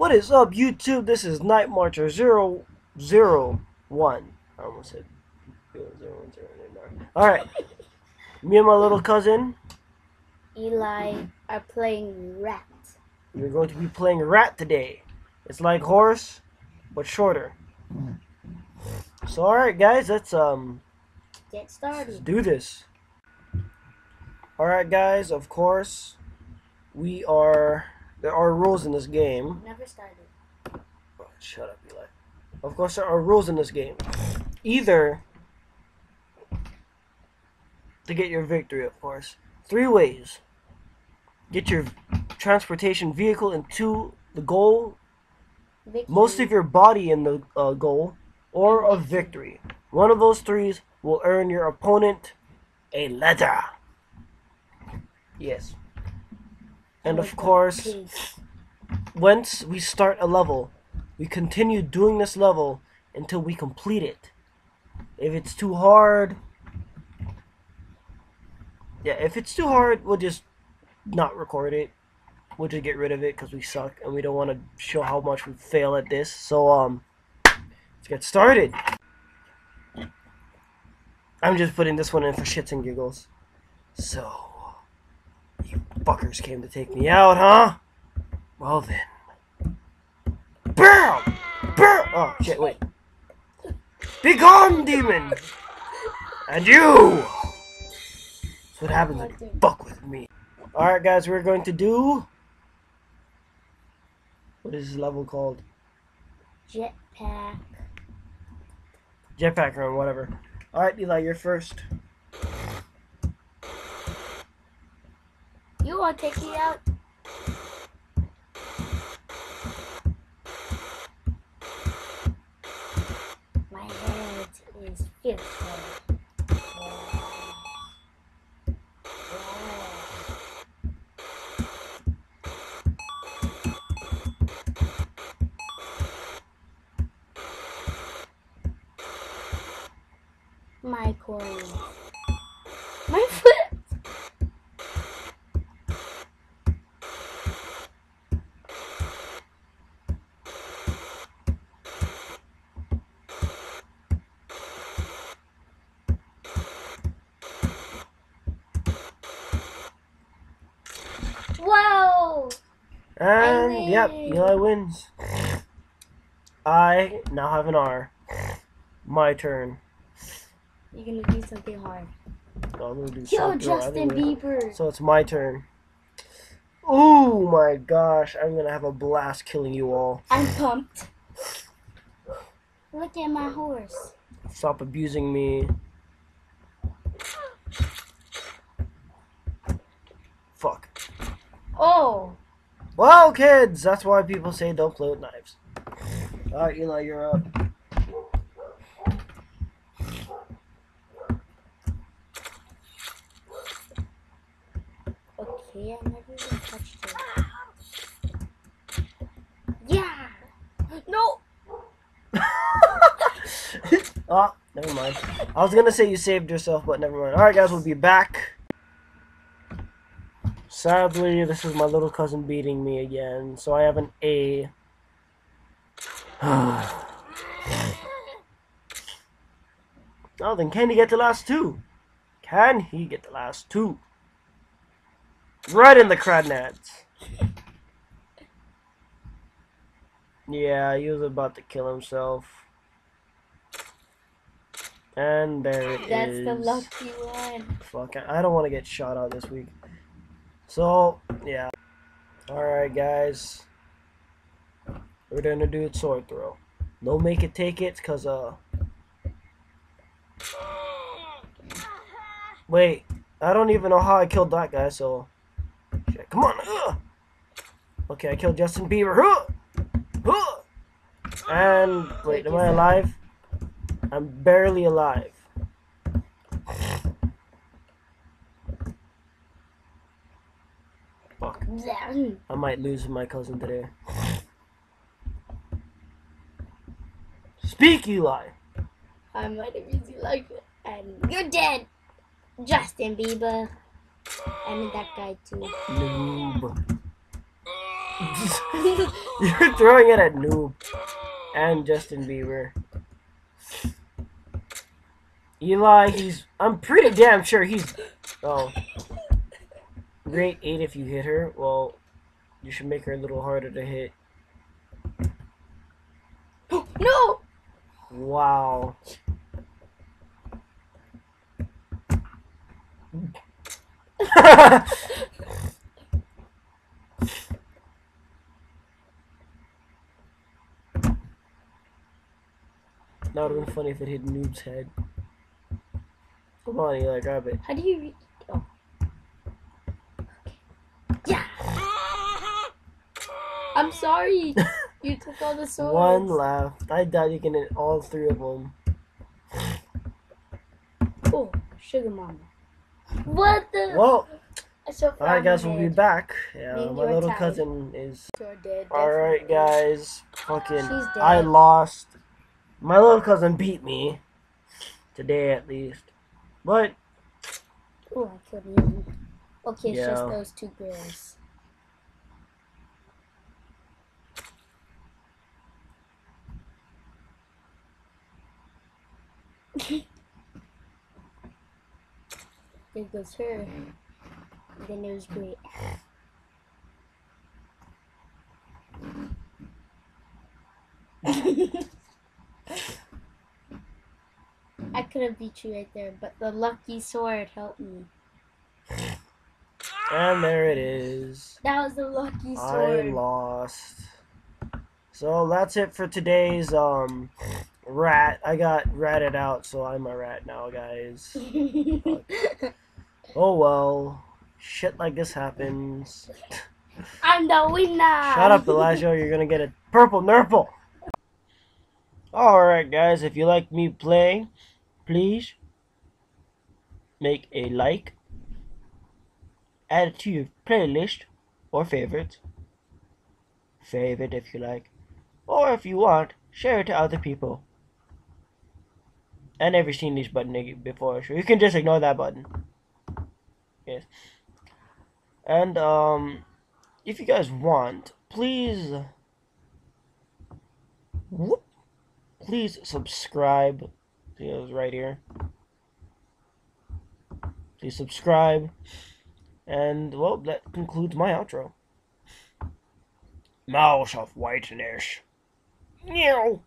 What is up, YouTube? This is Night Marcher 001. I almost said 010. Alright. Me and my little cousin, Eli are playing rat. we're going to be playing Rat today. It's like horse, but shorter. So, alright, guys, let's, um, Get let's started. do this. Alright, guys, of course, we are. There are rules in this game. Never started. Oh, shut up, Eli. Of course, there are rules in this game. Either to get your victory, of course. Three ways. Get your transportation vehicle into the goal, Victory. most of your body in the uh, goal, or a victory. One of those threes will earn your opponent a letter. Yes. And of course, once we start a level, we continue doing this level until we complete it. If it's too hard, yeah, if it's too hard, we'll just not record it. We'll just get rid of it because we suck and we don't want to show how much we fail at this. So, um, let's get started. I'm just putting this one in for shits and giggles. So, fuckers came to take me out, huh? Well then. BAM! BAM! Oh, shit, wait. Be gone, demon! And you! That's what happens when you fuck with me. Alright, guys, we're going to do. What is this level called? Jetpack. Jetpack or whatever. Alright, Eli, you're first. You want to take me out? My head is filthy. My coin. My foot. Whoa! And, yep. Eli wins. I now have an R. My turn. You're gonna do something hard. I'm gonna do Kill something Justin. Bieber. So it's my turn. Oh my gosh, I'm gonna have a blast killing you all. I'm pumped. Look at my horse. Stop abusing me. Fuck. Oh, Well, kids, that's why people say don't play with knives. Alright, Eli, you're up. okay. I never even touched it. Yeah. No. Ah, never mind. I was gonna say you saved yourself, but never mind. Alright, guys, we'll be back. Sadly, this is my little cousin beating me again, so I have an A. oh, then can he get the last two? Can he get the last two? Right in the cradnads. Yeah, he was about to kill himself. And there it is. That's the lucky one. Fuck, I I don't want to get shot out this week. So, yeah. Alright, guys. We're gonna do a sword throw. No make it take it, cause, uh. Wait, I don't even know how I killed that guy, so. Shit, come on! Ugh. Okay, I killed Justin Bieber. Huh! Huh! And, wait, am I alive? I'm barely alive. Fuck. Blah. I might lose my cousin today. Speak, Eli. I might have used like. And you're dead. Justin Bieber. And that guy too. Noob. You're throwing it at Noob and Justin Bieber. Eli, he's. I'm pretty damn sure he's. Oh. Grade 8 if you hit her. Well, you should make her a little harder to hit. no! Wow. That would have been funny if it hit Noob's head. Come on, Eli, grab it. How do you read? Oh. Yeah! I'm sorry. you took all the swords. One left. I doubt you can hit all three of them. Oh, sugar mama. What the? Well, I so alright, guys, we'll be back. Yeah, and my little tied. cousin is. Alright, guys. Fucking. I lost. My little cousin beat me. Today, at least. But, Oh, I killed you. Okay, it's Yeah. just those two girls. There goes her. Then there's great. I could have beat you right there, but the lucky sword helped me. and there it is. That was the lucky sword. I lost. So that's it for today's um rat. I got ratted out, so I'm a rat now, guys. Oh well. Shit like this happens. I'm the winner. Shut up, Elijah. You're gonna get a purple nurple. Alright, guys. If you like me play, please make a like, add it to your playlist or favorites. Favorite if you like. Or if you want, share it to other people. I never seen this button before, so you can just ignore that button. And, um, if you guys want, please, whoop, please subscribe. See, it right here. Please subscribe. And, well, that concludes my outro. Mouse of whiteness. Meow.